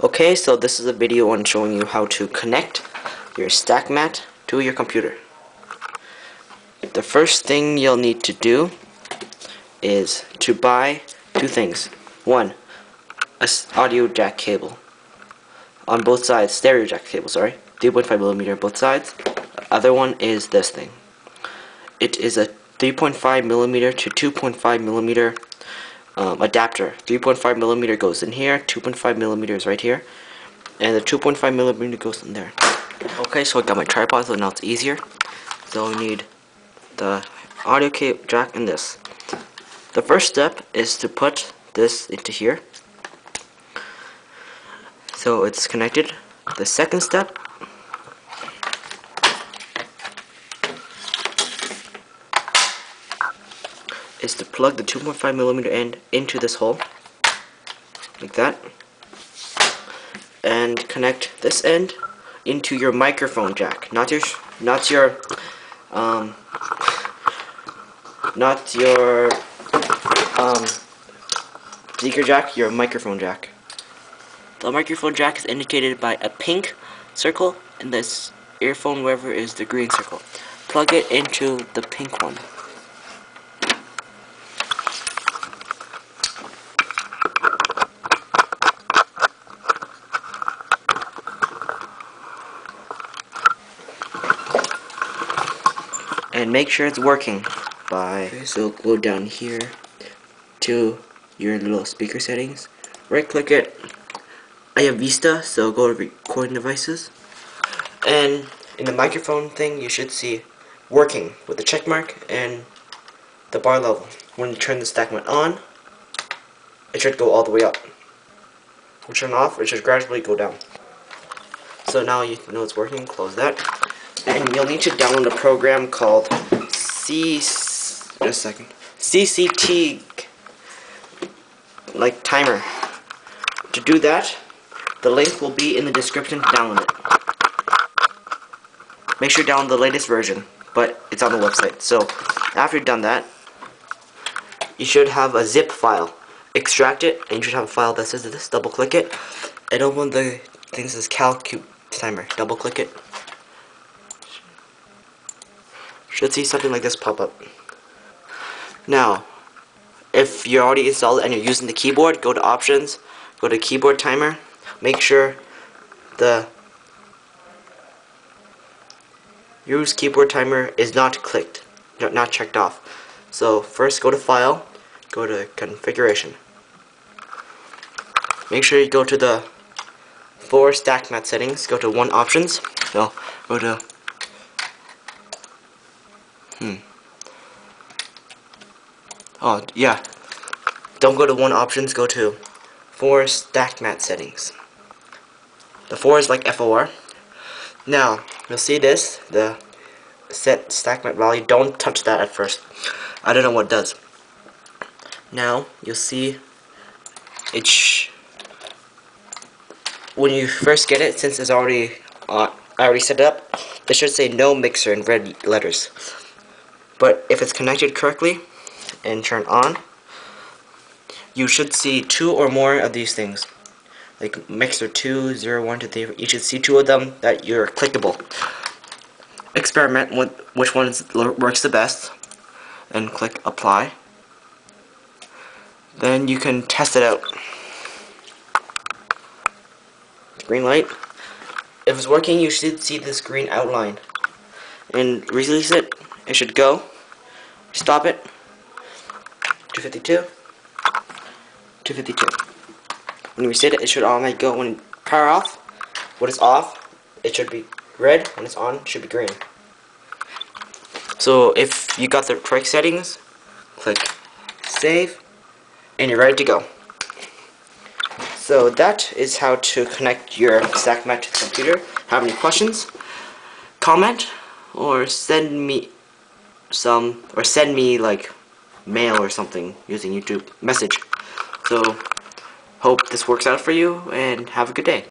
Okay, so this is a video on showing you how to connect your stack mat to your computer. The first thing you'll need to do is to buy two things. One, a audio jack cable on both sides, stereo jack cable, sorry, 3.5 millimeter both sides. The other one is this thing. It is a 3.5 millimeter to 2.5 millimeter um, adapter. 3.5 millimeter goes in here, 2.5 millimeters right here, and the 2.5 millimeter goes in there. Okay, so I got my tripod, so now it's easier. So we need the audio cable jack and this. The first step is to put this into here. So it's connected. The second step is to plug the 2.5 millimeter end into this hole like that and connect this end into your microphone jack. Not your not your um not your um speaker jack your microphone jack. The microphone jack is indicated by a pink circle and this earphone wherever is the green circle. Plug it into the pink one and make sure it's working. By so go down here to your little speaker settings. Right click it. I have Vista so go to recording devices. And in the microphone thing you should see working with the check mark and the bar level. When you turn the stack mat on it should go all the way up. When turn off it should gradually go down. So now you know it's working. Close that and you'll need to download a program called C. Just a second. CCT like timer. To do that, the link will be in the description to download it. Make sure to download the latest version, but it's on the website. So after you've done that, you should have a zip file. Extract it, and you should have a file that says this. Double click it, and open the thing that says Calcube timer. Double click it should see something like this pop up. Now, if you're already installed and you're using the keyboard, go to options, go to keyboard timer, make sure the use keyboard timer is not clicked, not checked off. So first go to file, go to configuration. Make sure you go to the four stack mat settings, go to one options, so go to Hmm. Oh, yeah. Don't go to one options, go to four stack mat settings. The four is like FOR. Now, you'll see this, the set stack mat value. Don't touch that at first. I don't know what does. Now, you'll see it when you first get it, since it's already uh, I already set it up, it should say no mixer in red letters. But if it's connected correctly and turned on, you should see two or more of these things. Like mixer 2, 0, 1, 2, 3. You should see two of them that you're clickable. Experiment with which one works the best and click apply. Then you can test it out. Green light. If it's working, you should see this green outline. And release it it should go. Stop it. 252. 252. When we reset it, it should automatically go. When power off, when it's off, it should be red. When it's on, it should be green. So if you got the correct settings, click save, and you're ready to go. So that is how to connect your stack mat to the computer. Have any questions? Comment or send me some or send me like mail or something using YouTube message. So hope this works out for you and have a good day.